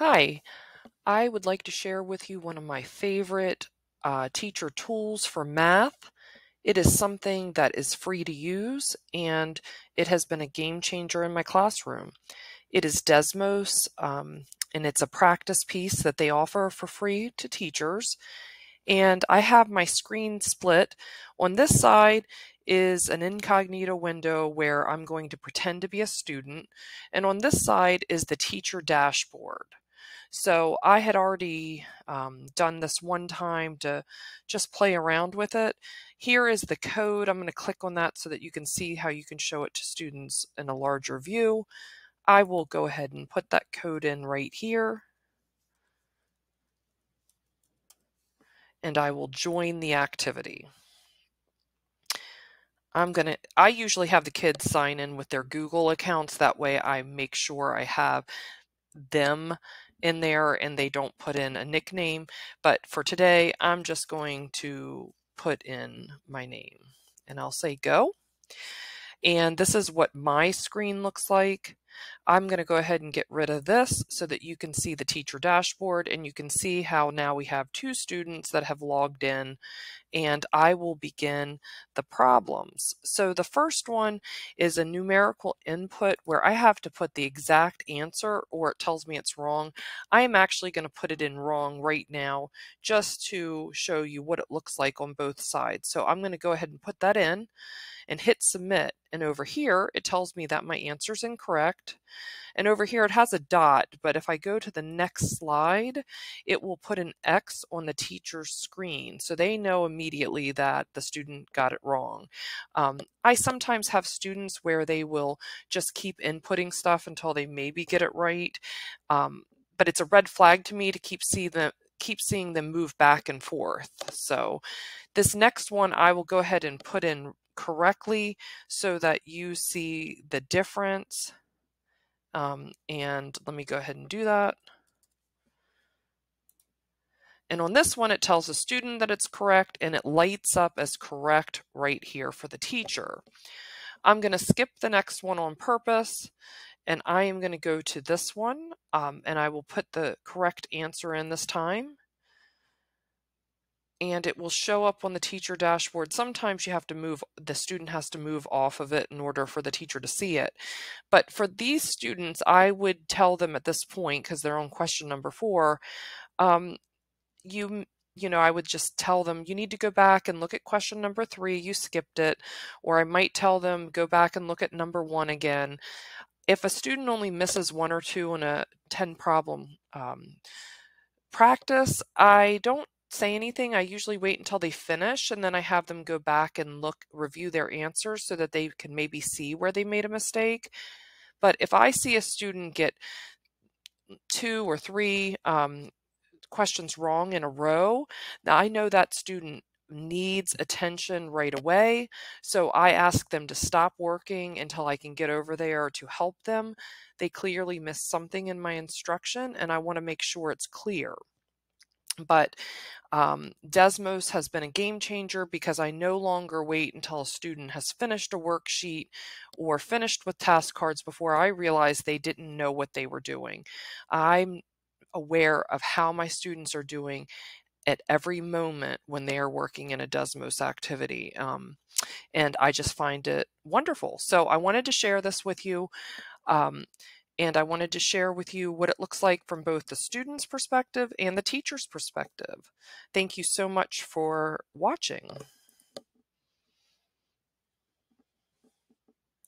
Hi, I would like to share with you one of my favorite uh, teacher tools for math. It is something that is free to use and it has been a game changer in my classroom. It is Desmos um, and it's a practice piece that they offer for free to teachers. And I have my screen split. On this side is an incognito window where I'm going to pretend to be a student. And on this side is the teacher dashboard. So I had already um, done this one time to just play around with it. Here is the code. I'm going to click on that so that you can see how you can show it to students in a larger view. I will go ahead and put that code in right here. And I will join the activity. I'm going to, I usually have the kids sign in with their Google accounts. That way I make sure I have them in there and they don't put in a nickname. But for today, I'm just going to put in my name and I'll say go. And this is what my screen looks like. I'm going to go ahead and get rid of this so that you can see the teacher dashboard and you can see how now we have two students that have logged in and I will begin the problems. So the first one is a numerical input where I have to put the exact answer or it tells me it's wrong. I am actually going to put it in wrong right now just to show you what it looks like on both sides. So I'm going to go ahead and put that in and hit submit. And over here, it tells me that my answer is incorrect. And over here, it has a dot, but if I go to the next slide, it will put an X on the teacher's screen. So they know immediately that the student got it wrong. Um, I sometimes have students where they will just keep inputting stuff until they maybe get it right. Um, but it's a red flag to me to keep see them keep seeing them move back and forth. So this next one I will go ahead and put in correctly so that you see the difference. Um, and let me go ahead and do that. And on this one, it tells the student that it's correct and it lights up as correct right here for the teacher. I'm going to skip the next one on purpose and I am going to go to this one um, and I will put the correct answer in this time and it will show up on the teacher dashboard. Sometimes you have to move, the student has to move off of it in order for the teacher to see it. But for these students, I would tell them at this point, because they're on question number four, um, you you know, I would just tell them, you need to go back and look at question number three, you skipped it. Or I might tell them, go back and look at number one again. If a student only misses one or two in a 10 problem um, practice, I don't say anything. I usually wait until they finish and then I have them go back and look, review their answers so that they can maybe see where they made a mistake. But if I see a student get two or three um, questions wrong in a row, I know that student needs attention right away. So I ask them to stop working until I can get over there to help them. They clearly missed something in my instruction and I want to make sure it's clear. But um, Desmos has been a game changer because I no longer wait until a student has finished a worksheet or finished with task cards before I realize they didn't know what they were doing. I'm aware of how my students are doing at every moment when they are working in a Desmos activity. Um, and I just find it wonderful. So I wanted to share this with you. Um, and I wanted to share with you what it looks like from both the student's perspective and the teacher's perspective. Thank you so much for watching.